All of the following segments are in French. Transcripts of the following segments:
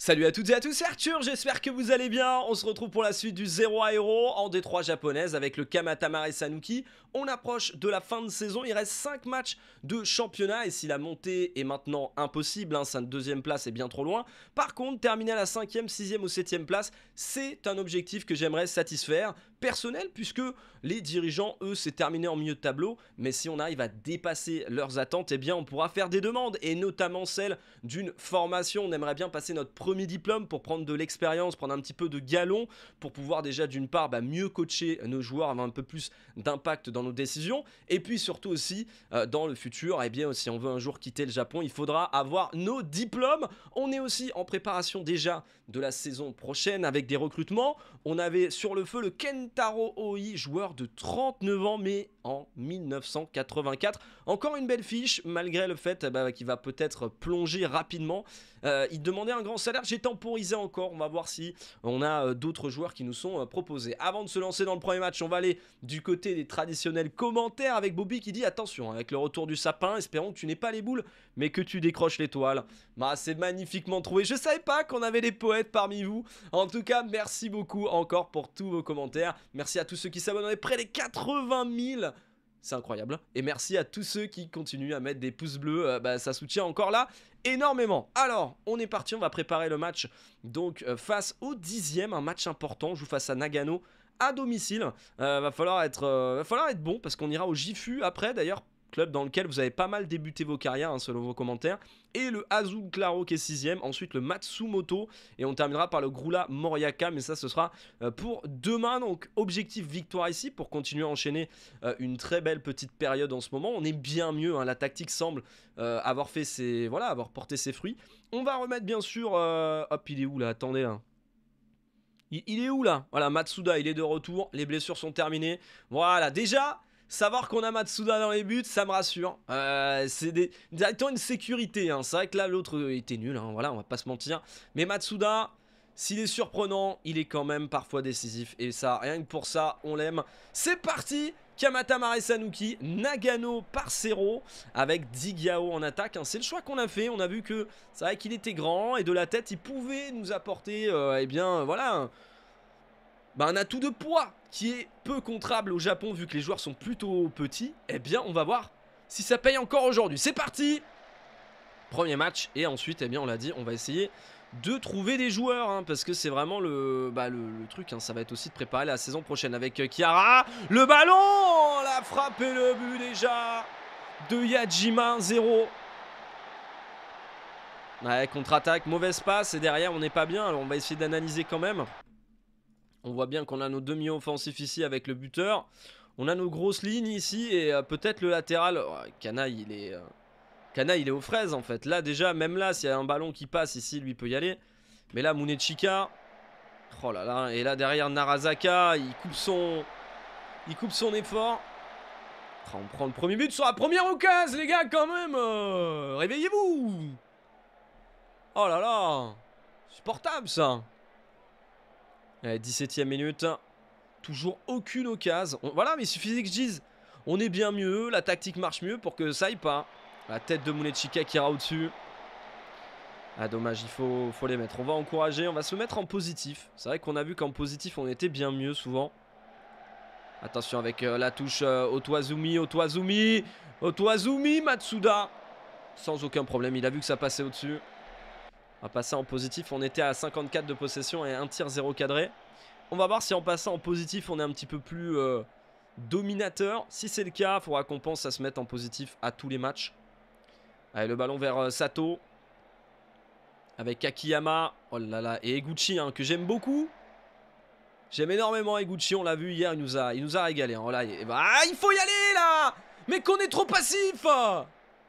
Salut à toutes et à tous, c'est Arthur, j'espère que vous allez bien. On se retrouve pour la suite du 0 à en Détroit japonaise avec le Kamatamare Sanuki. On approche de la fin de saison, il reste 5 matchs de championnat et si la montée est maintenant impossible, hein, sa deuxième place est bien trop loin. Par contre, terminer à la 5ème, 6ème ou 7ème place, c'est un objectif que j'aimerais satisfaire personnel puisque les dirigeants, eux, c'est terminé en milieu de tableau. Mais si on arrive à dépasser leurs attentes, eh bien, on pourra faire des demandes et notamment celle d'une formation. On aimerait bien passer notre premier diplôme pour prendre de l'expérience, prendre un petit peu de galon pour pouvoir déjà d'une part bah, mieux coacher nos joueurs, avoir un peu plus d'impact dans nos décisions et puis surtout aussi euh, dans le futur, eh bien, si on veut un jour quitter le Japon, il faudra avoir nos diplômes. On est aussi en préparation déjà de la saison prochaine avec des recrutements. On avait sur le feu le Kentaro Oi, joueur de 39 ans, mais en 1984. Encore une belle fiche, malgré le fait bah, qu'il va peut-être plonger rapidement. Euh, il demandait un grand salaire, j'ai temporisé encore, on va voir si on a euh, d'autres joueurs qui nous sont euh, proposés. Avant de se lancer dans le premier match, on va aller du côté des traditionnels commentaires avec Bobby qui dit attention, avec le retour du sapin, espérons que tu n'aies pas les boules, mais que tu décroches l'étoile. Bah, c'est magnifiquement trouvé, je savais pas qu'on avait des poètes parmi vous. En tout cas, merci beaucoup encore pour tous vos commentaires. Merci à tous ceux qui s'abonnent, on est près des 80 000 c'est incroyable. Et merci à tous ceux qui continuent à mettre des pouces bleus. Bah, ça soutient encore là énormément. Alors, on est parti, on va préparer le match donc euh, face au dixième, un match important. Je joue face à Nagano à domicile. Euh, va, falloir être, va falloir être bon parce qu'on ira au Jifu après. D'ailleurs, club dans lequel vous avez pas mal débuté vos carrières hein, selon vos commentaires. Et le Azul Claro qui est sixième, ensuite le Matsumoto et on terminera par le Grula Moriaka, mais ça ce sera euh, pour demain. Donc objectif victoire ici pour continuer à enchaîner euh, une très belle petite période en ce moment. On est bien mieux, hein. la tactique semble euh, avoir fait ses, voilà, avoir porté ses fruits. On va remettre bien sûr, hop il est où là, attendez là. il est où là? Voilà, Matsuda, il est de retour. Les blessures sont terminées. Voilà, déjà, Savoir qu'on a Matsuda dans les buts, ça me rassure. Euh, c'est des, directement une sécurité. Hein. C'est vrai que là, l'autre était nul. Hein. Voilà, on va pas se mentir. Mais Matsuda, s'il est surprenant, il est quand même parfois décisif. Et ça, rien que pour ça, on l'aime. C'est parti Kamata Mare Sanuki, Nagano Parcero avec Digiao en attaque. Hein. C'est le choix qu'on a fait. On a vu que c'est vrai qu'il était grand et de la tête, il pouvait nous apporter, euh, eh bien, voilà, bah, un atout de poids qui est peu contrable au Japon vu que les joueurs sont plutôt petits, eh bien on va voir si ça paye encore aujourd'hui. C'est parti Premier match et ensuite, eh bien on l'a dit, on va essayer de trouver des joueurs hein, parce que c'est vraiment le, bah, le, truc, hein. ça va être aussi de préparer la saison prochaine avec euh, Kiara. Le ballon La frappe et le but déjà de Yajima 0. Ouais, contre-attaque, mauvaise passe et derrière on n'est pas bien, alors on va essayer d'analyser quand même. On voit bien qu'on a nos demi offensifs ici avec le buteur. On a nos grosses lignes ici et euh, peut-être le latéral. Oh, Canaille, il est. Euh, il est aux fraises en fait. Là, déjà, même là, s'il y a un ballon qui passe ici, lui peut y aller. Mais là, Munechika. Oh là là. Et là, derrière Narazaka, il coupe son. Il coupe son effort. Oh, on prend le premier but sur la première occasion, les gars, quand même. Euh, réveillez-vous. Oh là là. Supportable ça. 17ème minute. Toujours aucune occasion. voilà, mais il suffisait que je dise on est bien mieux, la tactique marche mieux pour que ça aille pas. La tête de Munechika qui ira au-dessus. Ah dommage, il faut, faut les mettre. On va encourager, on va se mettre en positif. C'est vrai qu'on a vu qu'en positif on était bien mieux souvent. Attention avec euh, la touche euh, Otoazumi, Otoazumi, Otoazumi, Matsuda. Sans aucun problème, il a vu que ça passait au-dessus. On va passer en positif. On était à 54 de possession et un tir 0 cadré. On va voir si en passant en positif, on est un petit peu plus euh, dominateur. Si c'est le cas, il faudra qu'on pense à se mettre en positif à tous les matchs. Allez, le ballon vers euh, Sato. Avec Akiyama. Oh là là. Et Eguchi, hein, que j'aime beaucoup. J'aime énormément Eguchi. On l'a vu hier, il nous a, il régalé. Ah, il faut y aller là Mais qu'on est trop passif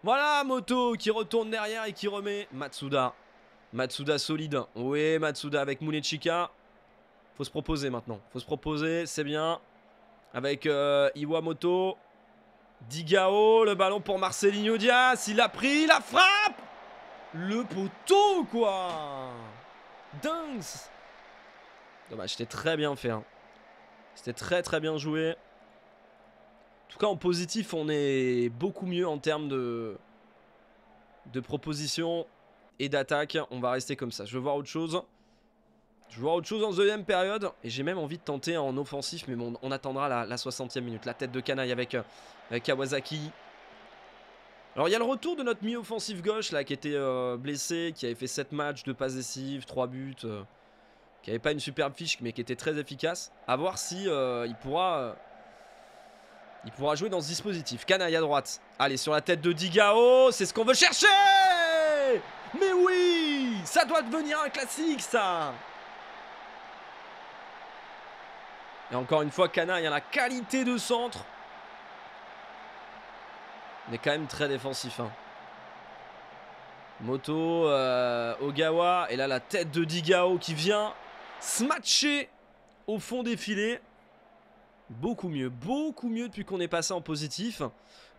Voilà, Moto qui retourne derrière et qui remet Matsuda. Matsuda solide. Oui, Matsuda avec Munechika. Faut se proposer maintenant. Faut se proposer, c'est bien. Avec euh, Iwamoto. Digao, le ballon pour Marcelinho Diaz. Il a pris la frappe Le poteau, quoi Dingue Dommage, c'était très bien fait. Hein. C'était très très bien joué. En tout cas, en positif, on est beaucoup mieux en termes de, de propositions et d'attaque. On va rester comme ça. Je veux voir autre chose. Je veux voir autre chose en deuxième période. Et j'ai même envie de tenter en offensif. Mais bon, on attendra la, 60e minute. La tête de canaille avec, euh, avec Kawasaki. Alors il y a le retour de notre mi-offensif gauche là qui était euh, blessé, qui avait fait 7 matchs, 2 passes décisives, 3 buts, euh, qui avait pas une superbe fiche mais qui était très efficace. A voir si il pourra il pourra jouer dans ce dispositif. Canaille à droite. Allez sur la tête de Digao, c'est ce qu'on veut chercher Mais oui Ça doit devenir un classique ça Et encore une fois, Canaille a la qualité de centre. Mais quand même très défensif. Hein. Moto, euh, Ogawa. Et là, la tête de Digao qui vient smatcher au fond des filets. Beaucoup mieux, beaucoup mieux depuis qu'on est passé en positif.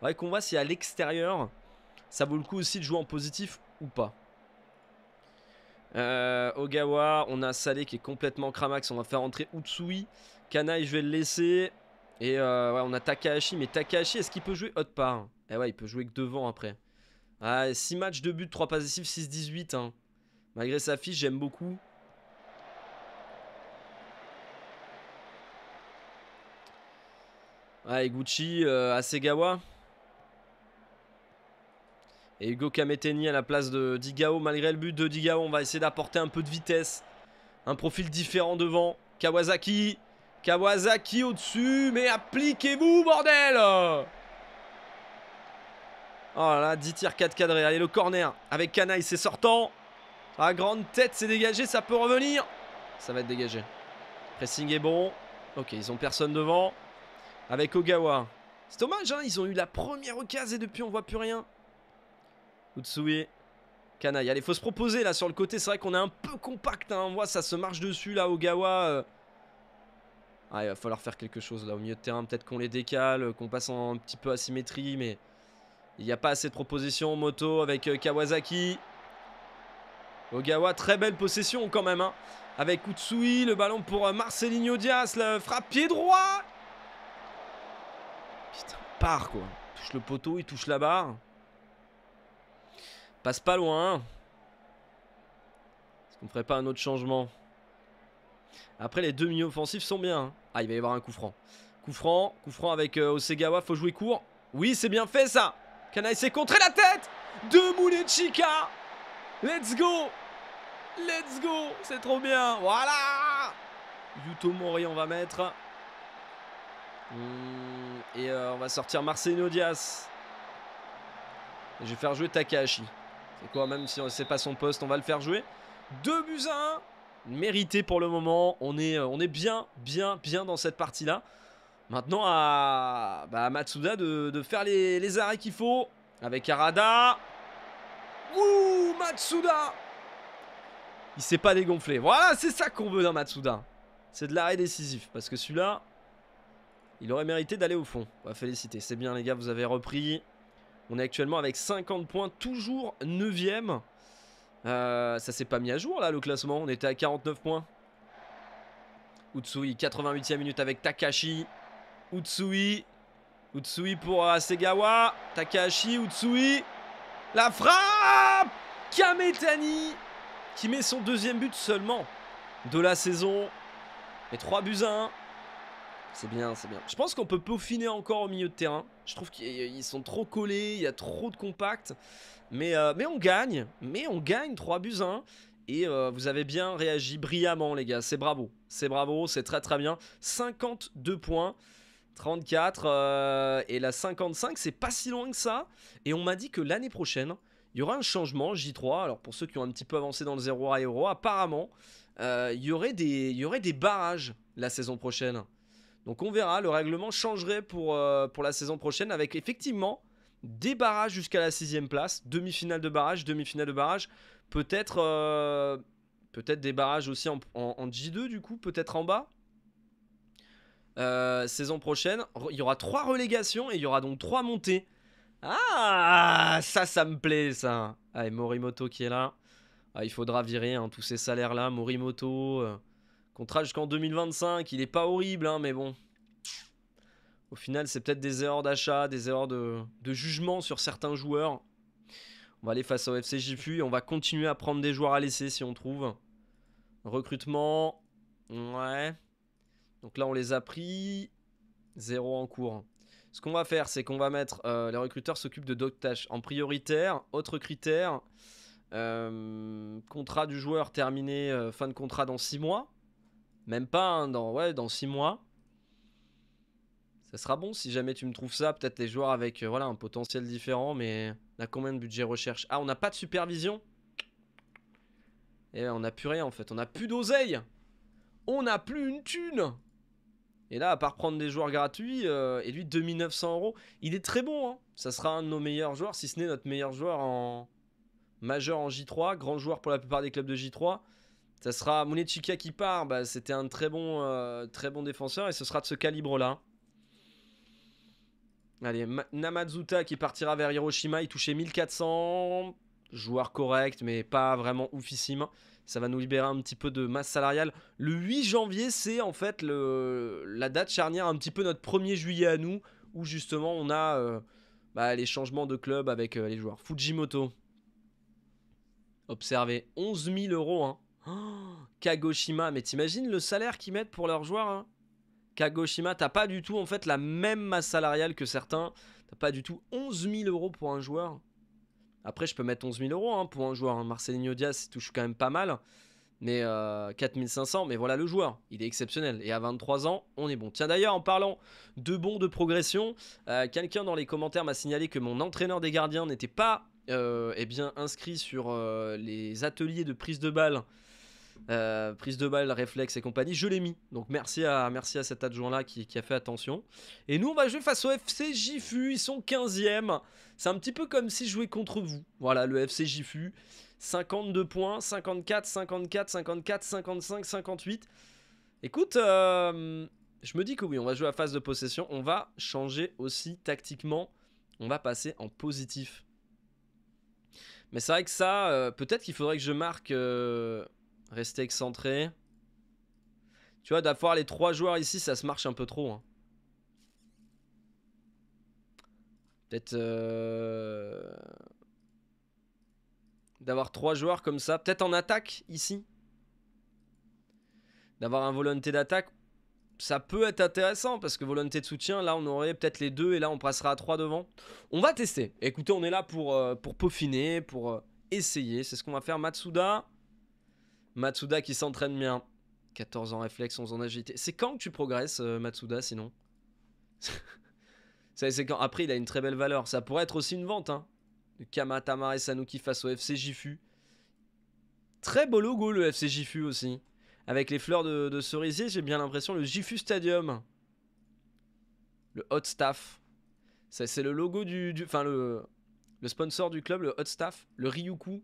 Ouais, qu'on voit si à l'extérieur, ça vaut le coup aussi de jouer en positif ou pas. Euh, Ogawa, on a Salé qui est complètement cramax. On va faire entrer Utsui. Kanai, je vais le laisser. Et euh, on a Takahashi. Mais Takahashi, est-ce qu'il peut jouer autre part Eh ouais, il peut jouer que devant après. Ah, 6 matchs de but, 3 passifs, 6-18. Hein. Malgré sa fiche, j'aime beaucoup. Ouais, Gucci, euh, Asegawa. Et Hugo Kameteni à la place de Digao. Malgré le but de Digao, on va essayer d'apporter un peu de vitesse. Un profil différent devant. Kawasaki. Kawasaki au-dessus, mais appliquez-vous, bordel Oh là là, 10 tirs 4 cadrés. Allez, le corner avec Kanaï, c'est sortant. Ah, grande tête, c'est dégagé, ça peut revenir. Ça va être dégagé. Pressing est bon. Ok, ils ont personne devant. Avec Ogawa. C'est dommage, hein, ils ont eu la première occasion et depuis on voit plus rien. Utsui. Kanaï. Allez, faut se proposer là sur le côté. C'est vrai qu'on est un peu compact. Hein. On voit, ça se marche dessus là, Ogawa. Euh. Ah, il va falloir faire quelque chose là au milieu de terrain. Peut-être qu'on les décale, qu'on passe en un petit peu asymétrie, mais il n'y a pas assez de propositions. Moto avec euh, Kawasaki. Ogawa, très belle possession quand même. Hein. Avec Utsui, le ballon pour euh, Marcelinho Diaz. Le frappe pied droit. Putain, part quoi. touche le poteau, il touche la barre. Passe pas loin. Est-ce qu'on ferait pas un autre changement après, les deux milieux offensifs sont bien. Hein. Ah, il va y avoir un coup franc. Coup franc, coup franc avec euh, Osegawa, faut jouer court. Oui, c'est bien fait ça. Kanai s'est contré la tête de Munechika. Let's go. Let's go. C'est trop bien. Voilà. Yuto Mori, on va mettre. Hmm, et euh, on va sortir Marcelino Diaz. Je vais faire jouer Takahashi. C'est quoi, même si c'est pas son poste, on va le faire jouer. 2 buts à 1 mérité pour le moment. On est, euh, on est bien, bien, bien dans cette partie-là. Maintenant, à, bah, Matsuda de, faire les, arrêts qu'il faut. Avec Arada. Ouh, Matsuda Il s'est pas dégonflé. Voilà, c'est ça qu'on veut dans Matsuda. C'est de l'arrêt décisif. Parce que celui-là, il aurait mérité d'aller au fond. On va féliciter. C'est bien, les gars, vous avez repris. On est actuellement avec 50 points, toujours 9ème. Euh, ça s'est pas mis à jour là le classement. On était à 49 points. Utsui, 88e minute avec Takashi. Utsui. Utsui pour Asegawa. Takashi, Utsui. La frappe Kametani qui met son deuxième but seulement de la saison. Et 3 buts à 1. C'est bien, c'est bien. Je pense qu'on peut peaufiner encore au milieu de terrain. Je trouve qu'ils sont trop collés, il y a trop de compact. Mais, euh, on gagne, mais on gagne 3 buts 1. Et euh, vous avez bien réagi brillamment les gars, c'est bravo. C'est bravo, c'est très très bien. 52 points. 34 euh, et la 55 c'est pas si loin que ça et on m'a dit que l'année prochaine il y aura un changement J3 alors pour ceux qui ont un petit peu avancé dans le 0 à Euro apparemment il y aurait des barrages la saison prochaine donc on verra, le règlement changerait pour, euh, pour la saison prochaine avec effectivement des barrages jusqu'à la sixième place, demi-finale de barrage, demi-finale de barrage, peut-être euh, peut-être des barrages aussi en, J2 du coup, peut-être en bas. Euh, saison prochaine, il y aura trois relégations et il y aura donc trois montées. Ah, ça, ça me plaît ça. Allez, Morimoto qui est là. Ah, il faudra virer hein, tous ces salaires là, Morimoto. Contrat jusqu'en 2025, il est pas horrible, hein, mais bon. Au final, c'est peut-être des erreurs d'achat, des erreurs de, jugement sur certains joueurs. On va aller face au FC Gifu et on va continuer à prendre des joueurs à laisser si on trouve. Recrutement. Ouais. Donc là, on les a pris. Zéro en cours. Ce qu'on va faire, c'est qu'on va mettre. Euh, les recruteurs s'occupent de d'autres tâches en prioritaire. Autre critère. Euh, contrat du joueur terminé. euh, fin de contrat dans 6 mois. Même pas, hein, dans, ouais, dans 6 mois. Ça sera bon si jamais tu me trouves ça. Peut-être les joueurs avec euh, voilà, un potentiel différent. Mais on a combien de budget recherche? Ah, on n'a pas de supervision Et on a plus rien en fait. On a plus d'oseille On n'a plus une thune Et là, à part prendre des joueurs gratuits, euh, et lui 2900 euros, il est très bon. Hein. Ça sera un de nos meilleurs joueurs, si ce n'est notre meilleur joueur en majeur en J3, grand joueur pour la plupart des clubs de J3. Ça sera Munechika qui part, bah, c'était un très bon, euh, très bon défenseur et ce sera de ce calibre-là. Allez, Ma- Namazuta qui partira vers Hiroshima, il touchait 1400. Joueur correct, mais pas vraiment oufissime. Ça va nous libérer un petit peu de masse salariale. Le 8 janvier, c'est en fait la date charnière, un petit peu notre 1er juillet à nous, où justement on a euh, bah, les changements de club avec euh, les joueurs. Fujimoto. Observez, 11 000 euros. Hein. Kagoshima, mais t'imagines le salaire qu'ils mettent pour leurs joueurs hein? Kagoshima, t'as pas du tout en fait la même masse salariale que certains. T'as pas du tout 11 000 euros pour un joueur. Après, je peux mettre 11 000 euros hein, pour un joueur. hein. Marcelinho Diaz, il touche quand même pas mal. Mais euh, 4500, mais voilà le joueur. Il est exceptionnel. Et à 23 ans, on est bon. Tiens, d'ailleurs, en parlant de bons de progression, euh, quelqu'un dans les commentaires m'a signalé que mon entraîneur des gardiens n'était pas euh, eh bien, inscrit sur euh, les ateliers de prise de balle. Euh, prise de balle, réflexe et compagnie, je l'ai mis. Donc merci à, merci à cet adjoint-là qui, qui a fait attention. Et nous, on va jouer face au FC Gifu. Ils sont 15e. C'est un petit peu comme si je jouais contre vous. Voilà, le FC Gifu. 52 points, 54, 54, 54, 55, 58. Écoute, euh, je me dis que oui, on va jouer à phase de possession. On va changer aussi tactiquement. On va passer en positif. Mais c'est vrai que ça, euh, peut-être qu'il faudrait que je marque rester excentré. Tu vois, d'avoir les trois joueurs ici, ça se marche un peu trop. hein. Peut-être euh, d'avoir trois joueurs comme ça. Peut-être en attaque ici. D'avoir un volonté d'attaque. Ça peut être intéressant parce que volonté de soutien, là on aurait peut-être les deux et là on passera à trois devant. On va tester. Écoutez, on est là pour, euh, pour peaufiner, pour euh, essayer. C'est ce qu'on va faire. Matsuda. Matsuda qui s'entraîne bien. 14 ans réflexe, 11 ans agilité. C'est quand que tu progresses, euh, Matsuda, sinon c'est quand Après, il a une très belle valeur. Ça pourrait être aussi une vente. Hein. De Kamata et Sanuki face au FC Gifu. Très beau logo, le FC Gifu aussi. Avec les fleurs de, cerisier, j'ai bien l'impression. Le Gifu Stadium. Le Hot Staff. C'est le logo du- Enfin, le, le sponsor du club, le Hot Staff. Le Ryuku.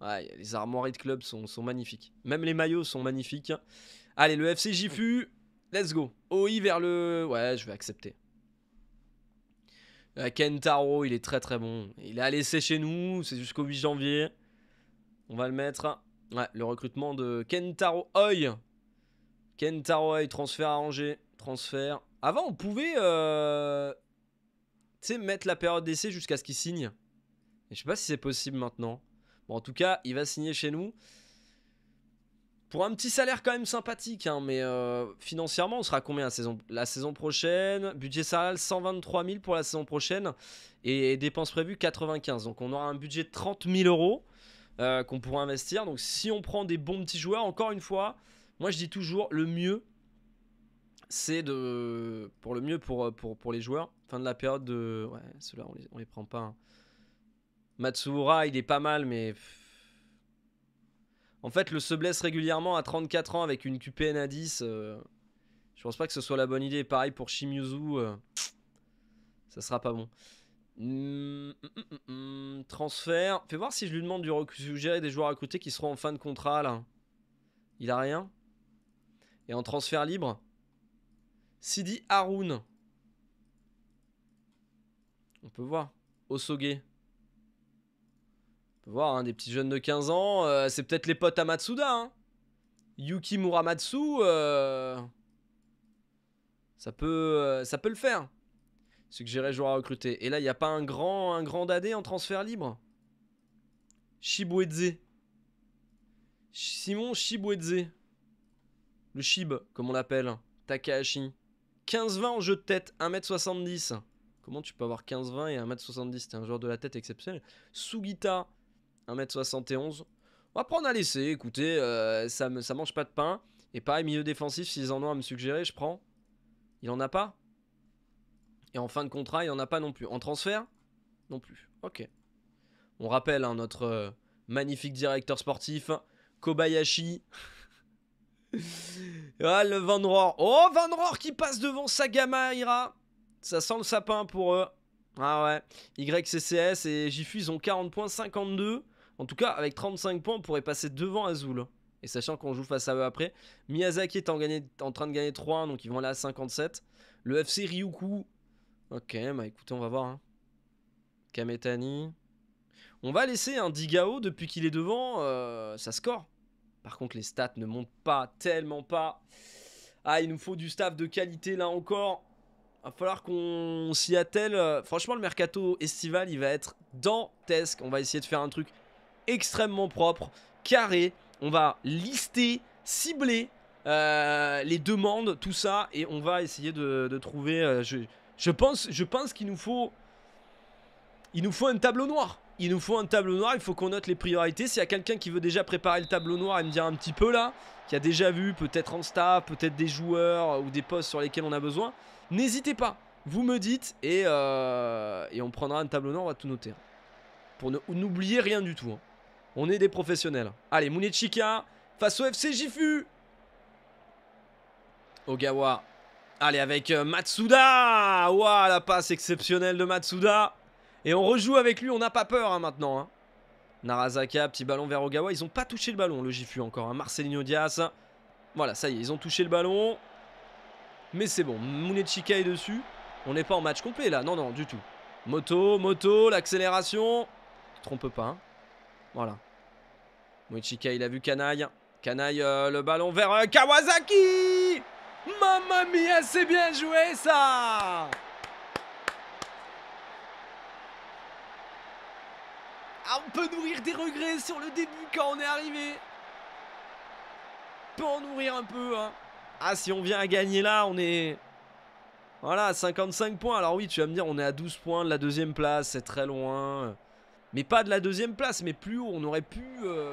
Ouais, les armoiries de club sont, magnifiques. Même les maillots sont magnifiques. Allez, le FC Gifu, let's go. OI vers le. Ouais, je vais accepter. Euh, Kentaro, il est très très bon. Il a laissé chez nous, c'est jusqu'au 8 janvier. On va le mettre. Ouais, le recrutement de Kentaro Oi. Kentaro Oi, transfert arrangé. Transfert. Avant, on pouvait. euh, Tu sais, mettre la période d'essai jusqu'à ce qu'il signe. Et je sais pas si c'est possible maintenant. Bon, en tout cas, il va signer chez nous. Pour un petit salaire quand même sympathique, hein, mais euh, financièrement, on sera combien la saison, prochaine? Budget salarial 123 000 pour la saison prochaine et dépenses prévues 95. Donc on aura un budget de 30 000 euros euh, qu'on pourra investir. Donc si on prend des bons petits joueurs, encore une fois, moi je dis toujours le mieux, c'est de pour le mieux pour, pour les joueurs. Fin de la période de ouais, ceux-là on les, les prend pas. hein. Matsuura, il est pas mal, mais. En fait, le se blesse régulièrement à 34 ans avec une QPN à 10. euh, Je pense pas que ce soit la bonne idée. Pareil pour Shimizu. euh, Ça sera pas bon. Hum, hum, hum, Transfert. Fais voir si je lui demande du rec- suggérer des joueurs recrutés qui seront en fin de contrat là. Il a rien. Et en transfert libre. Sidi Haroun. On peut voir. Osoge. Voir, hein, des petits jeunes de 15 ans. euh, c'est peut-être les potes à. Hein. Yuki Muramatsu. euh, ça, peut, euh, ça peut le faire. Suggérer joueur à recruter. Et là, il n'y a pas un grand, un grand dadé en transfert libre? Shibwedze. Simon Shibwedze. Le Shib, comme on l'appelle. Takahashi. 15-20 en jeu de tête, 1m70. Comment tu peux avoir 15-20 et 1m70 T'es un joueur de la tête exceptionnel. Sugita, 1m71. On va prendre à laisser, écoutez, euh, ça, me, ça mange pas de pain. Et pareil, milieu défensif, s'ils en ont à me suggérer, je prends. Il en a pas Et en fin de contrat, il en a pas non plus. En transfert Non plus. Ok. On rappelle hein, notre euh, magnifique directeur sportif, Kobayashi. ah, le Van Roar. Oh, Van Roar qui passe devant Sagama Ira. Ça sent le sapin pour eux. Ah ouais. YCCS et Jifu, ils ont 40 points, 52. En tout cas, avec 35 points, on pourrait passer devant Azul. Et sachant qu'on joue face à eux après. Miyazaki est en, train de gagner 3, donc ils vont là à 57. Le FC Ryuku. Ok, bah écoutez, on va voir. Hein. Kametani. On va laisser un Digao depuis qu'il est devant. Euh, ça score. Par contre, les stats ne montent pas, tellement pas. Ah, il nous faut du staff de qualité là encore. Va falloir qu'on s'y attelle. Franchement, le mercato estival, il va être dantesque. On va essayer de faire un truc extrêmement propre, carré. On va lister, cibler euh, les demandes, tout ça, et on va essayer de, trouver. Euh, je, pense, je pense qu'il nous faut, il nous faut un tableau noir. Il nous faut un tableau noir. Il faut qu'on note les priorités. S'il y a quelqu'un qui veut déjà préparer le tableau noir et me dire un petit peu là, qui a déjà vu peut-être en staff, peut-être des joueurs ou des postes sur lesquels on a besoin, n'hésitez pas. Vous me dites et, euh, et on prendra un tableau noir. On va tout noter pour n'oublier rien du tout. Hein. On est des professionnels. Allez, Munechika face au FC Jifu. Ogawa. Allez, avec euh, Matsuda. Waouh, la passe exceptionnelle de Matsuda. Et on rejoue avec lui, on n'a pas peur hein, maintenant. Hein. Narazaka, petit ballon vers Ogawa. Ils n'ont pas touché le ballon, le Jifu encore. Hein. Marcelinho Diaz. Voilà, ça y est, ils ont touché le ballon. Mais c'est bon, Munechika est dessus. On n'est pas en match complet là, non, non, du tout. Moto, moto, l'accélération. Trompes pas. Voilà. Moichika, il a vu Kanaï. Kanaï, euh, le ballon vers euh, Kawasaki Mamma mia, c'est bien joué ça ah, On peut nourrir des regrets sur le début quand on est arrivé. On peut en nourrir un peu. Hein. Ah, si on vient à gagner là, on est... Voilà, 55 points. Alors oui, tu vas me dire, on est à 12 points de la deuxième place, c'est très loin. Mais pas de la deuxième place, mais plus haut. On aurait pu euh,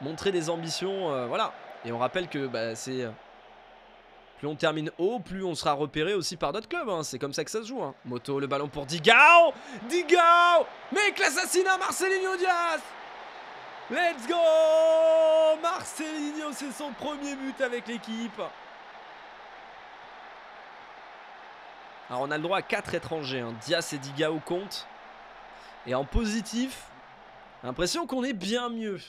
montrer des ambitions. Euh, voilà. Et on rappelle que bah, c'est. Euh, plus on termine haut, plus on sera repéré aussi par d'autres clubs. Hein. C'est comme ça que ça se joue. Hein. Moto, le ballon pour Digao Digao Mec, l'assassinat Marcelinho Diaz Let's go Marcelinho, c'est son premier but avec l'équipe. Alors on a le droit à 4 étrangers. Hein. Diaz et Digao comptent. Et en positif, l'impression qu'on est bien mieux.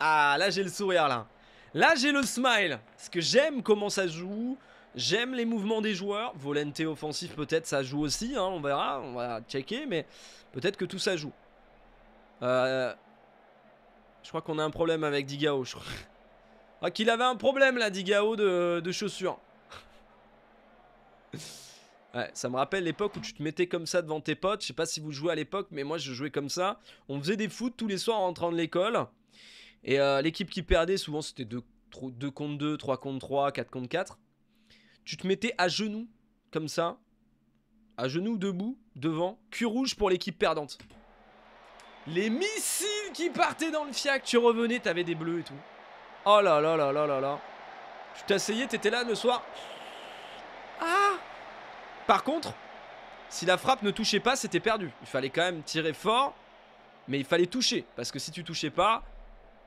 Ah, là j'ai le sourire là. Là j'ai le smile. Parce que j'aime comment ça joue. J'aime les mouvements des joueurs. Volenté offensif peut-être ça joue aussi. Hein, on verra. On va checker. Mais peut-être que tout ça joue. Euh, je crois qu'on a un problème avec Digao. Je crois qu'il avait un problème là, Digao, de, de chaussures. Ouais, ça me rappelle l'époque où tu te mettais comme ça devant tes potes. Je sais pas si vous jouez à l'époque, mais moi je jouais comme ça. On faisait des foot tous les soirs en rentrant de l'école. Et euh, l'équipe qui perdait, souvent c'était 2, contre 2, 3 contre 3, 4 contre 4. Tu te mettais à genoux, comme ça. À genoux, debout, devant. Cul rouge pour l'équipe perdante. Les missiles qui partaient dans le fiac. Tu revenais, t'avais des bleus et tout. Oh là là là là là là. Tu t'asseyais, t'étais là le soir. Par contre, si la frappe ne touchait pas, c'était perdu. Il fallait quand même tirer fort, mais il fallait toucher. Parce que si tu touchais pas,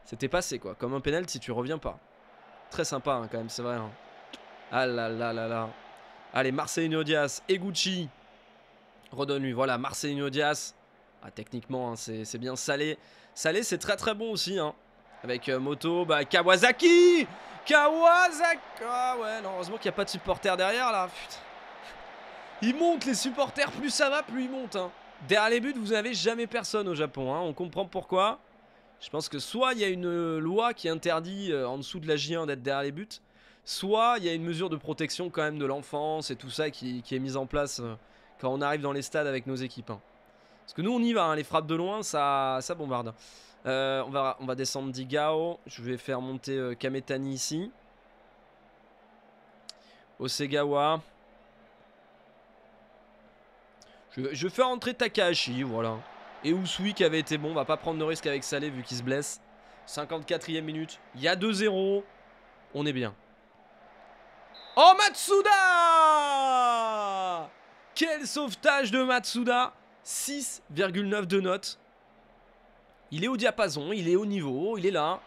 c'était passé quoi, comme un penalty si tu reviens pas. Très sympa hein, quand même, c'est vrai. Hein. Ah là là là là. Allez, Marcelinho Diaz et Gucci. Redonne-lui, voilà, Marcelinho Diaz. Ah, techniquement, hein, c'est bien salé. Salé, c'est très très bon aussi. Avec euh, Moto, bah, Kawasaki Kawasaki Ah ouais, non, heureusement qu'il n'y a pas de supporters derrière là. Putain. Ils montent les supporters, plus ça va, plus ils montent. Derrière les buts, vous n'avez jamais personne au Japon. On comprend pourquoi. Je pense que soit il y a une euh, loi qui interdit euh, en dessous de la J1 d'être derrière les buts, soit il y a une mesure de protection quand même de l'enfance et tout ça qui, est mise en place euh, quand on arrive dans les stades avec nos équipes. Hein. Parce que nous, on y va, hein, les frappes de loin, ça, ça bombarde. On, va, on va descendre Digao. Je vais faire monter Kametani ici. Osegawa. Je, je vais faire entrer Takahashi, voilà. Et Usui qui avait été bon, on va pas prendre de risque avec Salé vu qu'il se blesse. 54e minute, il y a 2-0. On est bien. Oh Matsuda Quel sauvetage de Matsuda 6,9 de notes. Il est au diapason, il est au niveau, il est là.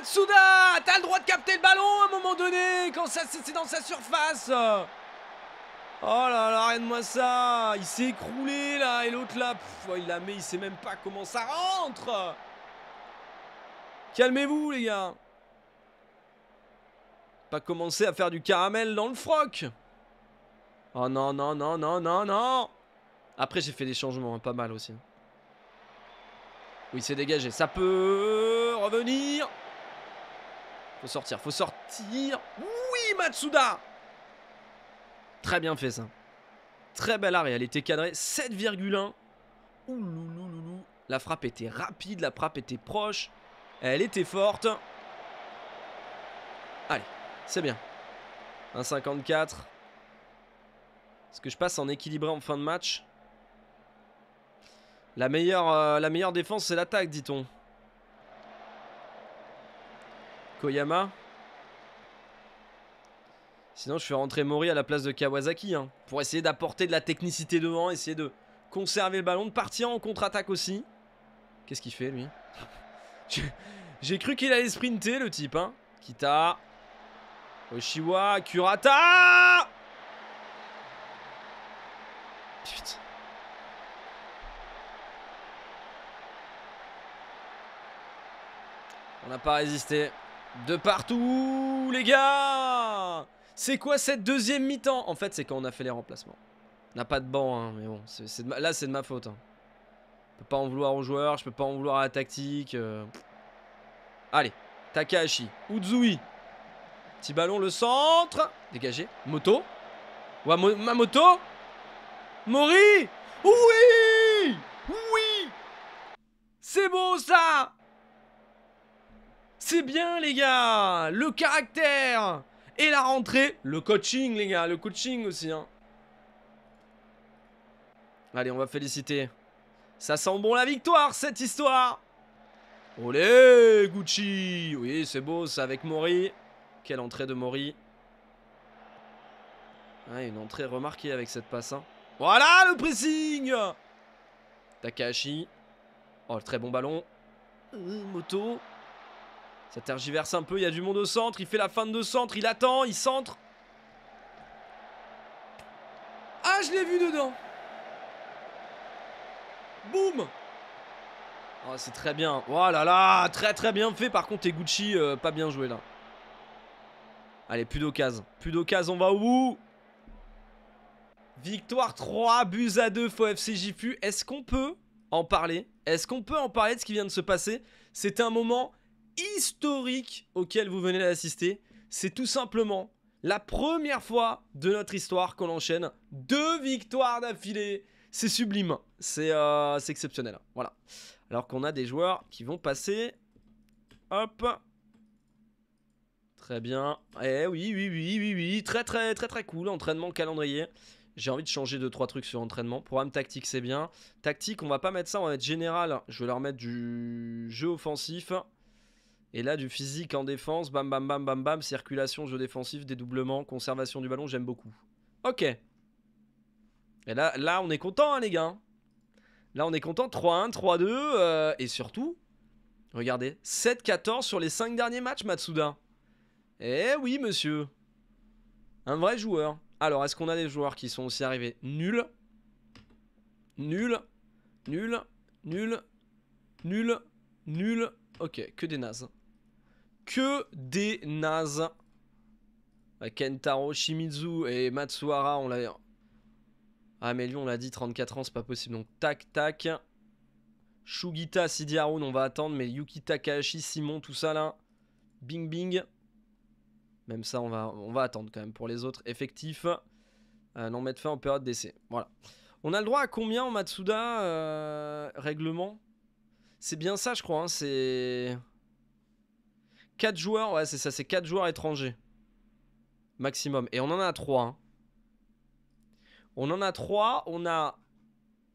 Matsuda T'as le droit de capter le ballon à un moment donné Quand c'est dans sa surface Oh là là, de moi ça Il s'est écroulé là Et l'autre là, il la met, il sait même pas comment ça rentre Calmez-vous les gars Pas commencer à faire du caramel dans le froc Oh non, non, non, non, non, non Après j'ai fait des changements, hein, pas mal aussi. Oui, c'est dégagé. Ça peut revenir. Faut sortir, faut sortir. Oui, Matsuda Très bien fait ça. Très belle arrêt, elle était cadrée. 7,1. La frappe était rapide, la frappe était proche. Elle était forte. Allez, c'est bien. 1,54. Est-ce que je passe en équilibré en fin de match? La meilleure, euh, la meilleure défense, c'est l'attaque, dit-on. Koyama Sinon, je fais rentrer Mori à la place de Kawasaki. Hein, pour essayer d'apporter de la technicité devant, essayer de conserver le ballon, de partir en contre-attaque aussi. Qu'est-ce qu'il fait, lui? J'ai cru qu'il allait sprinter, le type. Hein. Kita. Oshiwa. Kurata Putain. On n'a pas résisté. De partout, les gars c'est quoi cette deuxième mi-temps? En fait, c'est quand on a fait les remplacements. On n'a pas de banc, hein, mais bon, là, c'est de ma faute. Hein. Je peux pas en vouloir aux joueurs, je peux pas en vouloir à la tactique. Euh. Allez, Takahashi, Uzui. Petit ballon, le centre. Dégagé. Moto. Ou ma moto Mori Oui Oui C'est beau ça C'est bien les gars Le caractère et la rentrée, le coaching les gars, le coaching aussi. Hein. Allez, on va féliciter. Ça sent bon la victoire, cette histoire. Olé, Gucci. Oui, c'est beau, c'est avec Mori. Quelle entrée de Mori. Ah, une entrée remarquée avec cette passe. Hein. Voilà le pressing Takahashi. Oh, très bon ballon. Euh, moto. Ça tergiverse un peu, il y a du monde au centre, il fait la fin de centre, il attend, il centre. Ah, je l'ai vu dedans. Boum Oh, c'est très bien. Oh là là, très très bien fait. Par contre, Eguchi, euh, pas bien joué là. Allez, plus d'occasion. Plus d'occasion, on va au bout. Victoire 3, buts à 2, faux FC Jifu. Est-ce qu'on peut en parler? Est-ce qu'on peut en parler de ce qui vient de se passer? C'était un moment historique auquel vous venez d'assister. C'est tout simplement la première fois de notre histoire qu'on enchaîne deux victoires d'affilée. C'est sublime, c'est euh, exceptionnel. Voilà. Alors qu'on a des joueurs qui vont passer. Hop. Très bien. Eh oui, oui, oui, oui, oui. Très, très, très, très cool. Entraînement calendrier. J'ai envie de changer 2-3 trucs sur entraînement. Programme tactique, c'est bien. Tactique, on va pas mettre ça, on va mettre général. Je vais leur mettre du jeu offensif. Et là, du physique en défense, bam bam bam bam bam, circulation, jeu défensif, dédoublement, conservation du ballon, j'aime beaucoup. Ok. Et là, là on est content, hein, les gars. Là, on est content. 3-1, 3-2. Euh, et surtout, regardez, 7-14 sur les 5 derniers matchs, Matsuda. Eh oui, monsieur. Un vrai joueur. Alors, est-ce qu'on a des joueurs qui sont aussi arrivés? Nul. Nul. Nul. Nul. Nul. Nul. Ok, que des nazes que des nazes. Kentaro, Shimizu et Matsuhara, on l'a... Ah mais lui on l'a dit, 34 ans c'est pas possible. Donc tac tac. Shugita, Sidi on va attendre. Mais Yuki Takahashi, Simon, tout ça là. Bing bing. Même ça, on va, attendre quand même pour les autres. Effectif, euh, non mettre fin en période d'essai. Voilà. On a le droit à combien en Matsuda euh, Règlement? C'est bien ça, je crois. Hein, c'est 4 joueurs. Ouais, c'est ça. C'est 4 joueurs étrangers. Maximum. Et on en a 3. Hein. On en a 3. On a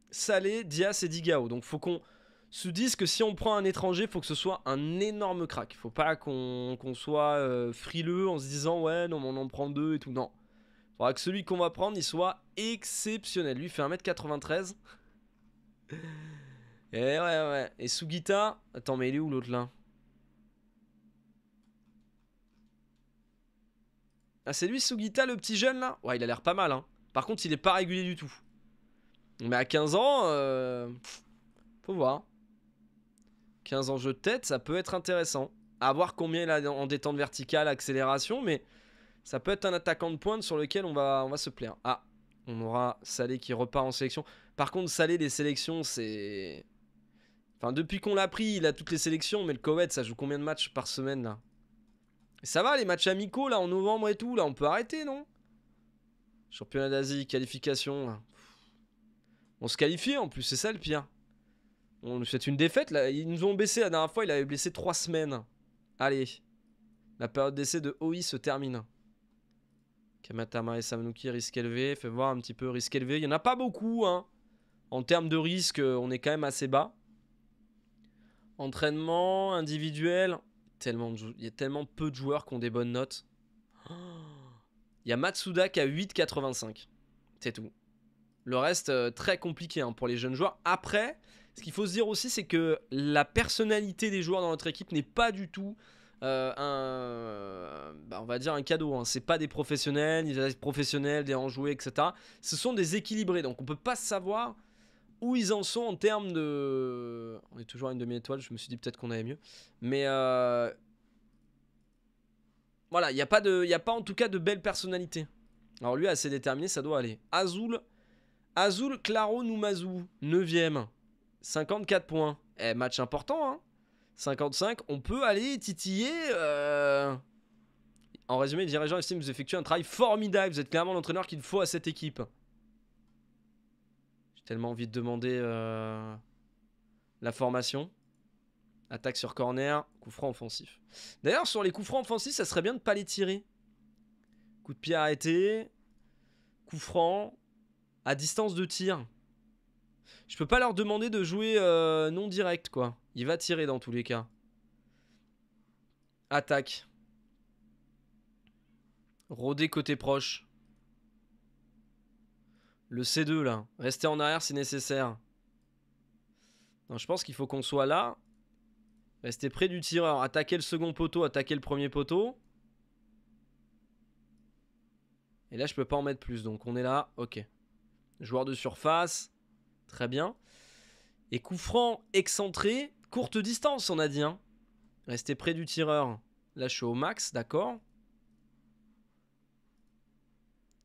Salé, Dias et Digao. Donc faut qu'on se dise que si on prend un étranger, faut que ce soit un énorme crack. Faut pas qu'on soit euh, frileux en se disant ouais, non, on en prend deux et tout. Non. Faudra que celui qu'on va prendre, il soit exceptionnel. Lui, il fait 1m93. Et ouais, ouais. Et Sugita. Attends, mais il est où l'autre là? Ah, c'est lui Sugita, le petit jeune là? Ouais, il a l'air pas mal. Hein. Par contre, il est pas régulier du tout. Mais à 15 ans, euh... faut voir. 15 en jeu de tête, ça peut être intéressant. À voir combien il a en détente verticale, accélération, mais ça peut être un attaquant de pointe sur lequel on va, on va se plaire. Ah, on aura Salé qui repart en sélection. Par contre, Salé, les sélections, c'est... Enfin, depuis qu'on l'a pris, il a toutes les sélections, mais le Koweït, ça joue combien de matchs par semaine, là? Ça va, les matchs amicaux, là, en novembre et tout, là, on peut arrêter, non? Championnat d'Asie, qualification, On se qualifie, en plus, c'est ça le pire. On nous fait une défaite, là. Ils nous ont baissé la dernière fois, il avait blessé 3 semaines. Allez. La période d'essai de OI se termine. Kamatama et Samnuki, risque élevé. Fait voir un petit peu risque élevé. Il n'y en a pas beaucoup. Hein. En termes de risque, on est quand même assez bas. Entraînement individuel. Tellement Il y a tellement peu de joueurs qui ont des bonnes notes. Il y a Matsuda qui a 8,85. C'est tout. Le reste, euh, très compliqué hein, pour les jeunes joueurs. Après, ce qu'il faut se dire aussi, c'est que la personnalité des joueurs dans notre équipe n'est pas du tout euh, un, bah, on va dire un cadeau. Hein. C'est pas des professionnels, des professionnels, des enjoués, etc. Ce sont des équilibrés. Donc on peut pas savoir où ils en sont en termes de. On est toujours à une demi-étoile. Je me suis dit peut-être qu'on avait mieux, mais euh, voilà, il n'y a pas de, a pas en tout cas de belle personnalité. Alors lui assez déterminé, ça doit aller. Azul, Azul, Claro, Numazu, 9ème, 54 points. Eh, match important, hein 55, on peut aller titiller. Euh, en résumé, les dirigeants estiment que vous effectuez un travail formidable. Vous êtes clairement l'entraîneur qu'il faut à cette équipe. Tellement envie de demander euh, la formation. Attaque sur corner, coup franc offensif. D'ailleurs, sur les coups francs offensifs, ça serait bien de ne pas les tirer. Coup de pied arrêté, coup franc, à distance de tir. Je peux pas leur demander de jouer euh, non direct, quoi. Il va tirer dans tous les cas. Attaque. Rodé côté proche. Le C2 là. Rester en arrière si nécessaire. Je pense qu'il faut qu'on soit là. Rester près du tireur. Attaquer le second poteau, attaquer le premier poteau. Et là, je peux pas en mettre plus. Donc on est là. Ok. Joueur de surface. Très bien. Et coup franc excentré. Courte distance, on a dit. Hein. Rester près du tireur. Là, je suis au max, d'accord.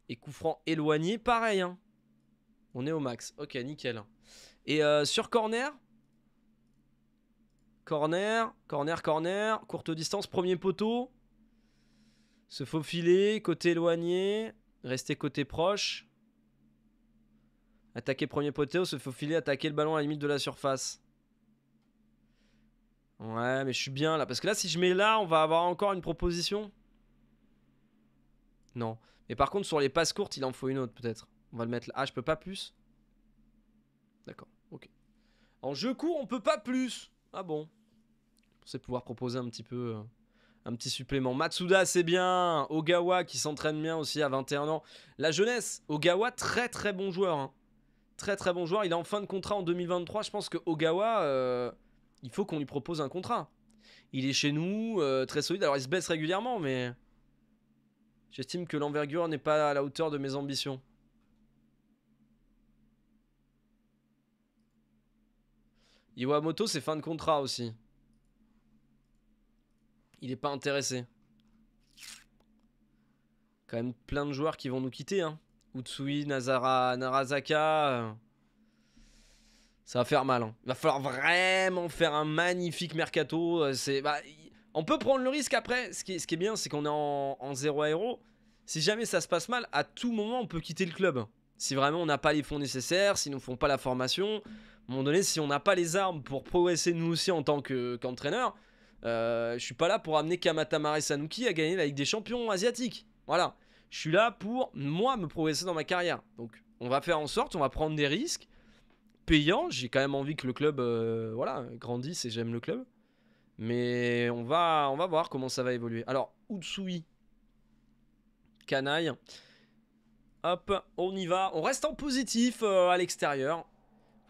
Et coup franc éloigné, pareil. Hein. On est au max. Ok, nickel. Et euh, sur corner? Corner, corner, corner. Courte distance, premier poteau. Se faufiler, côté éloigné. Rester côté proche. Attaquer premier poteau, se faufiler, attaquer le ballon à la limite de la surface. Ouais, mais je suis bien là. Parce que là, si je mets là, on va avoir encore une proposition? Non. Mais par contre, sur les passes courtes, il en faut une autre peut-être. On va le mettre là. Ah, je peux pas plus? D'accord, ok. En jeu court, on peut pas plus. Ah bon. Je pensais pouvoir proposer un petit peu... Euh, un petit supplément. Matsuda, c'est bien. Ogawa qui s'entraîne bien aussi à 21 ans. La jeunesse. Ogawa, très très bon joueur. Hein. Très très bon joueur. Il est en fin de contrat en 2023. Je pense que Ogawa... Euh, il faut qu'on lui propose un contrat. Il est chez nous, euh, très solide. Alors il se baisse régulièrement, mais j'estime que l'envergure n'est pas à la hauteur de mes ambitions. Iwamoto, c'est fin de contrat aussi. Il n'est pas intéressé. Quand même plein de joueurs qui vont nous quitter. Hein. Utsui, Nazara, Narazaka. Euh. Ça va faire mal. Hein. Il va falloir vraiment faire un magnifique mercato. Euh, bah, On peut prendre le risque après. Ce qui est, bien, c'est qu'on est en, en 0 aéro. Si jamais ça se passe mal, à tout moment, on peut quitter le club. Si vraiment on n'a pas les fonds nécessaires, s'ils ne font pas la formation, un moment donné, si on n'a pas les armes pour progresser nous aussi en tant que- qu'entraîneur, euh, je suis pas là pour amener Kamata Mare Sanuki à gagner la Ligue des Champions asiatiques. Voilà. Je suis là pour, moi, me progresser dans ma carrière. Donc, on va faire en sorte, on va prendre des risques payants. J'ai quand même envie que le club euh, voilà, grandisse et j'aime le club. Mais on va, on va voir comment ça va évoluer. Alors, Utsui, Canaille. Hop, on y va. On reste en positif euh, à l'extérieur.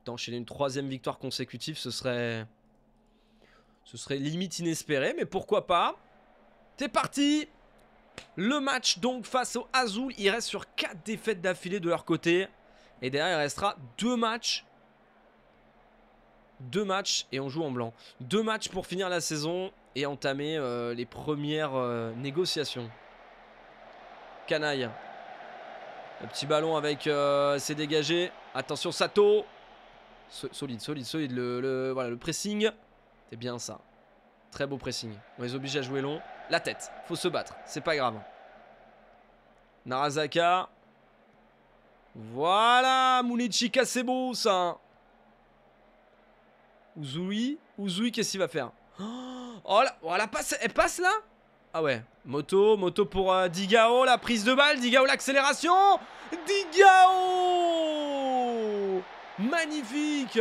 D'enchaîner une troisième victoire consécutive, ce serait... Ce serait limite inespéré, mais pourquoi pas C'est parti Le match donc face au Azul, il reste sur 4 défaites d'affilée de leur côté. Et derrière, il restera 2 matchs. 2 matchs et on joue en blanc. 2 matchs pour finir la saison et entamer euh, les premières euh, négociations. Canaille. Le petit ballon avec euh, c'est dégagé. Attention Sato. So- solide, solide, solide. Le, le- voilà, le pressing. C'est bien ça. Très beau pressing. On les oblige à jouer long. La tête. Faut se battre. C'est pas grave. Narazaka. Voilà. Munichi c'est beau ça. Uzui. Uzui, qu'est-ce qu'il va faire? Oh là, oh, la passe, elle passe là? Ah ouais. Moto, moto pour euh, Digao, la prise de balle, Digao l'accélération Digao Magnifique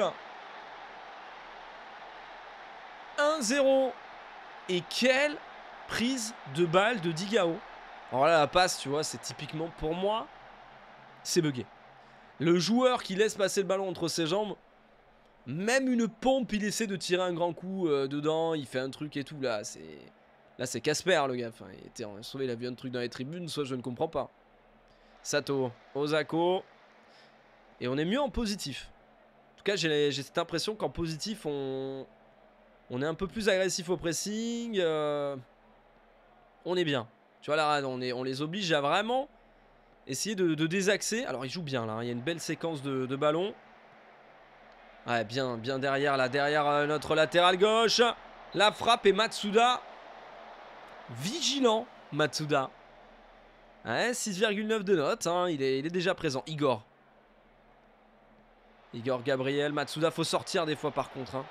1-0 Et quelle prise de balle de Digao Alors là, la passe, tu vois, c'est typiquement pour moi, c'est bugué. Le joueur qui laisse passer le ballon entre ses jambes, même une pompe, il essaie de tirer un grand coup euh, dedans, il fait un truc et tout. Là, c'est. Là, c'est Casper, le gars. Enfin, il était sauvé, il a vu un truc dans les tribunes, soit je ne comprends pas. Sato, Osako. Et on est mieux en positif. En tout cas, j'ai cette impression qu'en positif, on. Est un peu plus agressif au pressing. euh, On est bien. Tu vois, là, on, on les oblige à vraiment essayer de, désaxer. Alors, ils jouent bien, là. hein. Il y a une belle séquence de, de ballons. Ouais, bien, bien derrière, là, derrière euh, notre latéral gauche. La frappe et Matsuda. Vigilant, Matsuda. Ouais, 6,9 de note, hein, il est déjà présent. Igor. Igor Gabriel, Matsuda, faut sortir des fois par contre. Hein.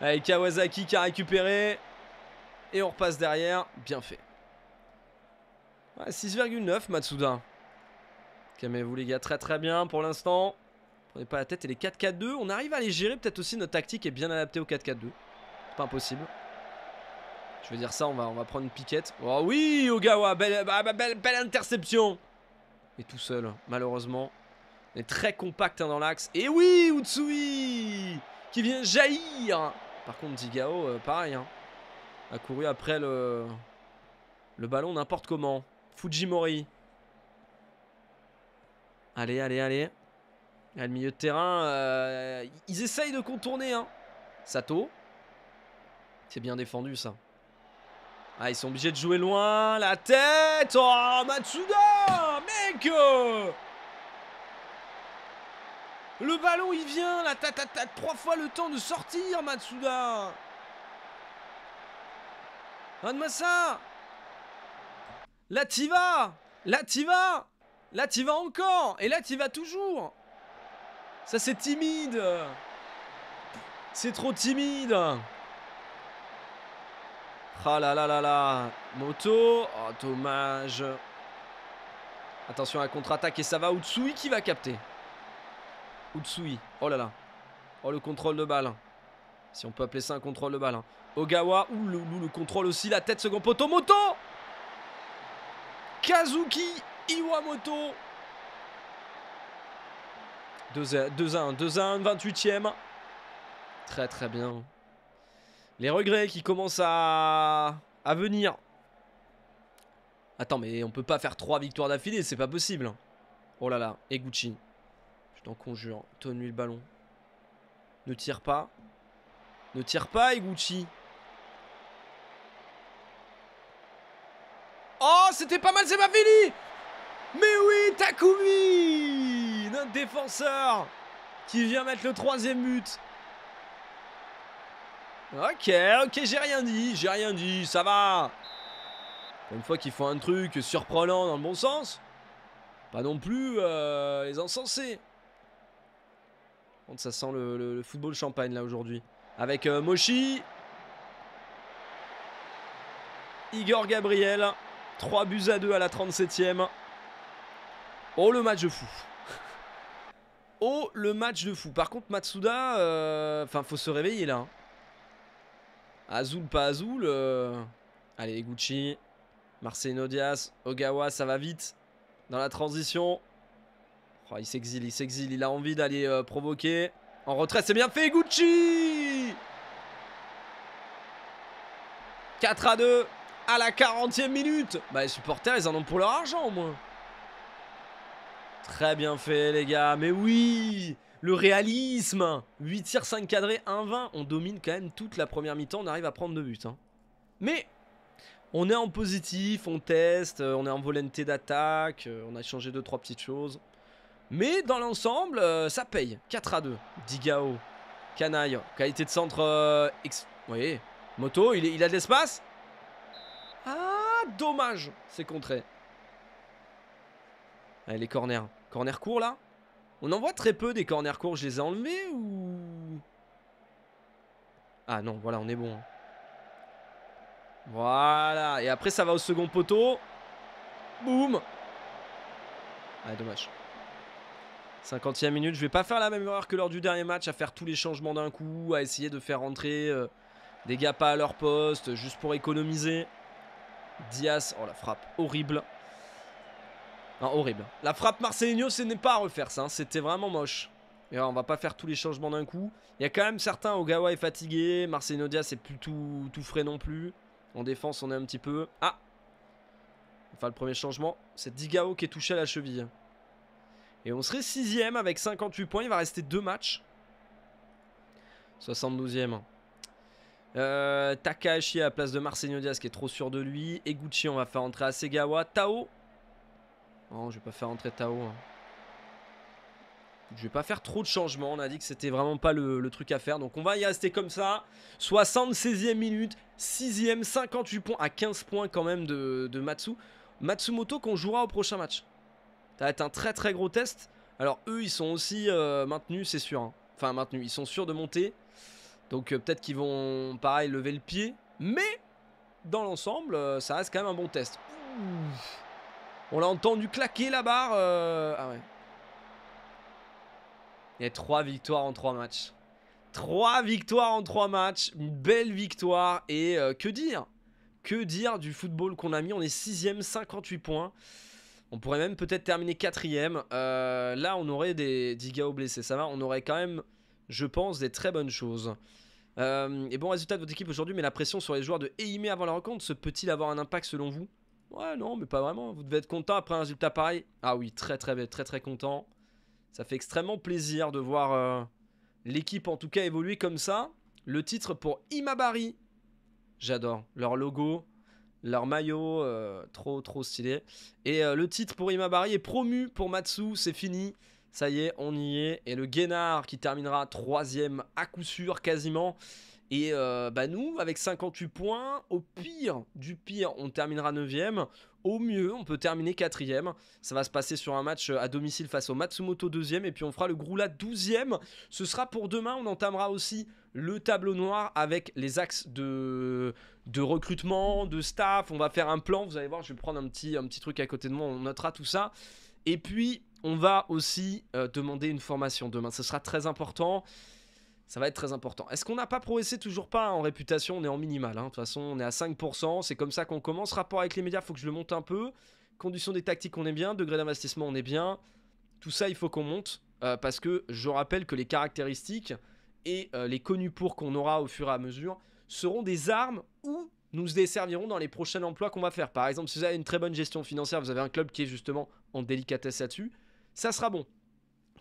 Allez, Kawasaki qui a récupéré. Et on repasse derrière. Bien fait. Ouais, 6,9 Matsuda. Calmez-vous les gars, très très bien pour l'instant. Prenez pas la tête et les 4-4-2, on arrive à les gérer. Peut-être aussi notre tactique est bien adaptée au 4-4-2. C'est pas impossible. Je veux dire ça, on va, on va prendre une piquette. Oh oui, Ogawa, belle, bah, bah, belle, belle interception. Et tout seul, malheureusement. On très compact hein, dans l'axe. Et oui, Utsui qui vient jaillir. Par contre, Digao, euh, pareil. Hein, a couru après le, le ballon n'importe comment. Fujimori. Allez, allez, allez. À le milieu de terrain, euh, ils essayent de contourner. Hein. Sato. C'est bien défendu ça. Ah, ils sont obligés de jouer loin. La tête Oh, Matsuda Mec Le ballon, il vient. Là, t'as, t'as- trois fois le temps de sortir, Matsuda. Ça Là, t'y vas Là, t'y vas Là, t'y vas encore. Et là, t'y vas toujours. Ça, c'est timide. C'est trop timide. Ah là là là là. Moto. Oh, dommage. Attention à la contre-attaque et ça va Utsui qui va capter. Utsui. Oh là là. Oh le contrôle de balle. Si on peut appeler ça un contrôle de balle. hein. Ogawa. Ouh le, contrôle aussi. La tête second poteau. Moto Kazuki Iwamoto 2-1, 2-1, 2-1, 28ème. Très très bien. Les regrets qui commencent à, à venir. Attends, mais on peut pas faire 3 victoires d'affilée, c'est pas possible. Oh là là, Eguchi. Je t'en conjure, donne-lui le ballon. Ne tire pas. Ne tire pas, Eguchi. Oh, c'était pas mal, c'est pas fini Mais oui, Takumi Notre défenseur qui vient mettre le troisième but. Ok, ok, j'ai rien dit, j'ai rien dit, ça va. Une fois qu'ils font un truc surprenant dans le bon sens, pas non plus euh, les Ça sent le, football champagne là aujourd'hui. Avec euh, Moshi. Igor Gabriel. 3 buts à 2 à la 37ème. Oh le match de fou. Oh le match de fou. Par contre Matsuda, euh, enfin faut se réveiller là. Hein. Azul pas Azul. Allez Gucci. Marcelo Diaz, Ogawa, ça va vite. Dans la transition. Oh, il s'exile, il s'exile, il a envie d'aller euh, provoquer. En retrait, c'est bien fait, Gucci 4 à 2 à la 40e minute. Bah les supporters, ils en ont pour leur argent au moins. Très bien fait les gars, mais oui Le réalisme 8 tirs, 5 cadrés, 1-20. On domine quand même toute la première mi-temps, on arrive à prendre 2 buts. Hein. Mais on est en positif, on teste, euh, on est en volonté d'attaque, euh, on a changé 2-3 petites choses. Mais dans l'ensemble, euh, ça paye. 4 à 2. Digao. Canaille. Qualité de centre. Vous voyez Moto, il, a de l'espace Ah, dommage. C'est contré. Allez, les corners. Corners courts là On en voit très peu des corners courts. Je les ai enlevés ou? Ah non, voilà, on est bon. Voilà. Et après, ça va au second poteau. Boum. Ah, dommage. 50e minute. Je vais pas faire la même erreur que lors du dernier match, à faire tous les changements d'un coup, à essayer de faire rentrer euh, des gars pas à leur poste, juste pour économiser. Diaz, oh la frappe, horrible. Horrible. La frappe Marcelinho, ce n'est pas à refaire ça, hein. c'était vraiment moche. Et on va pas faire tous les changements d'un coup. Il y a quand même certains, Ogawa est fatigué, Marcelinho Diaz c'est plus tout, tout frais non plus. En défense, on est un petit peu... Ah Enfin, le premier changement, c'est Digao qui est touché à la cheville. Et on serait sixième avec 58 points. Il va rester deux matchs. 72e. Euh, Takahashi à la place de Marcenio Diaz qui est trop sûr de lui. Eguchi, on va faire entrer Asegawa. Tao. Non, je vais pas faire entrer Tao. Hein. Je vais pas faire trop de changements. On a dit que c'était vraiment pas le, truc à faire. Donc on va y rester comme ça. 76e minute. 6e, 58 points à 15 points quand même de, Matsu. Matsumoto qu'on jouera au prochain match. Ça va être un très très gros test. Alors eux ils sont aussi euh, maintenus c'est sûr. Hein. Enfin maintenus. Ils sont sûrs de monter. Donc euh, peut-être qu'ils vont pareil lever le pied. Mais dans l'ensemble euh, ça reste quand même un bon test. On l'a entendu claquer la barre. Ah ouais. Il y a 3 victoires en 3 matchs. 3 victoires en 3 matchs. Une belle victoire. Et que dire? Que dire du football qu'on a mis? On est 6ème, 58 points. On pourrait même peut-être terminer 4ème. Euh, là, on aurait des Digao blessés. Ça va On aurait quand même, je pense, des très bonnes choses. Euh, et bon résultat de votre équipe aujourd'hui, mais la pression sur les joueurs de Eime avant la rencontre, se peut-il avoir un impact selon vous? Ouais, non, mais pas vraiment. Vous devez être content après un résultat pareil. Ah oui, très très très très content. Ça fait extrêmement plaisir de voir euh, l'équipe en tout cas évoluer comme ça. Le titre pour Imabari. J'adore leur logo, leur maillot, euh, trop trop stylé. Et euh, le titre pour Imabari est promu pour Matsu, c'est fini. Ça y est, on y est. Et le Guénard qui terminera troisième à coup sûr quasiment. Et bah nous, avec 58 points, au pire du pire, on terminera 9ème. Au mieux, on peut terminer quatrième. Ça va se passer sur un match à domicile face au Matsumoto deuxième. Et puis on fera le Groula douzième. Ce sera pour demain. On entamera aussi le tableau noir avec les axes de, de recrutement, de staff. On va faire un plan. Vous allez voir, je vais prendre un petit, un petit truc à côté de moi. On notera tout ça. Et puis, on va aussi euh, demander une formation demain. Ce sera très important. Ça va être très important. Est-ce qu'on n'a pas progressé Toujours pas en réputation, on est en minimal. Hein. De toute façon, on est à 5%. C'est comme ça qu'on commence. Rapport avec les médias, faut que je le monte un peu. Conditions des tactiques, on est bien. Degré d'investissement, on est bien. Tout ça, il faut qu'on monte. Euh, parce que je rappelle que les caractéristiques et euh, les connus pour qu'on aura au fur et à mesure seront des armes où nous desservirons dans les prochains emplois qu'on va faire. Par exemple, si vous avez une très bonne gestion financière, vous avez un club qui est justement en délicatesse là-dessus, ça sera bon.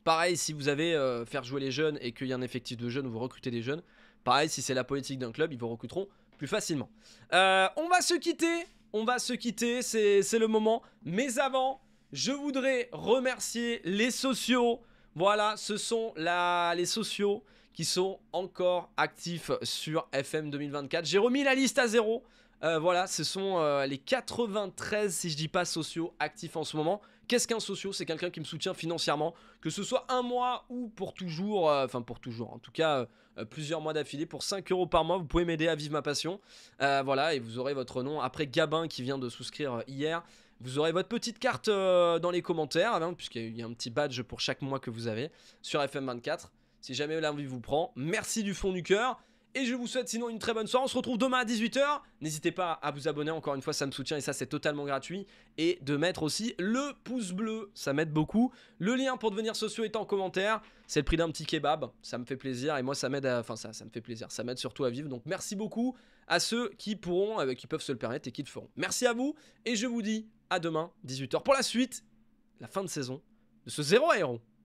Pareil, si vous avez euh, faire jouer les jeunes et qu'il y a un effectif de jeunes, vous recrutez des jeunes. Pareil, si c'est la politique d'un club, ils vous recruteront plus facilement. Euh, on va se quitter, on va se quitter, c'est le moment. Mais avant, je voudrais remercier les sociaux. Voilà, ce sont la, les sociaux qui sont encore actifs sur FM 2024. J'ai remis la liste à zéro. Euh, voilà, ce sont euh, les 93, si je dis pas sociaux, actifs en ce moment. Qu'est-ce qu'un socio? C'est quelqu'un qui me soutient financièrement, que ce soit un mois ou pour toujours, euh, enfin pour toujours, en tout cas plusieurs mois d'affilée, pour 5 euros par mois, vous pouvez m'aider à vivre ma passion. voilà, et vous aurez votre nom. Après Gabin qui vient de souscrire hier, vous aurez votre petite carte dans les commentaires, hein, puisqu'il y a un petit badge pour chaque mois que vous avez sur FM24. Si jamais l'envie vous prend, merci du fond du cœur. Et je vous souhaite sinon une très bonne soirée. On se retrouve demain à 18h. N'hésitez pas à vous abonner. Encore une fois, ça me soutient et ça, c'est totalement gratuit. Et de mettre aussi le pouce bleu. Ça m'aide beaucoup. Le lien pour devenir socio est en commentaire. C'est le prix d'un petit kebab. Ça me fait plaisir. Et moi, ça m'aide à. Enfin, ça, ça me fait plaisir. Ça m'aide surtout à vivre. Donc, merci beaucoup à ceux qui pourront, euh, qui peuvent se le permettre et qui le feront. Merci à vous. Et je vous dis à demain, 18h, pour la suite, la fin de saison de ce 0 héros.